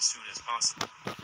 as soon as possible.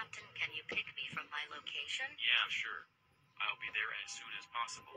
Captain. Can you pick me from my location? Yeah, sure. I'll be there as soon as possible.